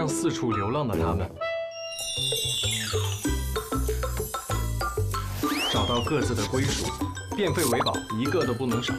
让四处流浪的他们。找到各自的归属变废为宝一个都不能少。